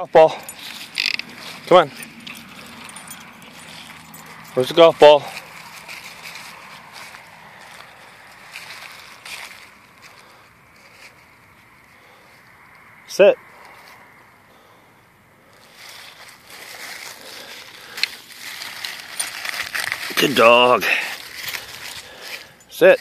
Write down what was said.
Golf ball. Come on. Where's the golf ball? Sit. Good dog. Sit.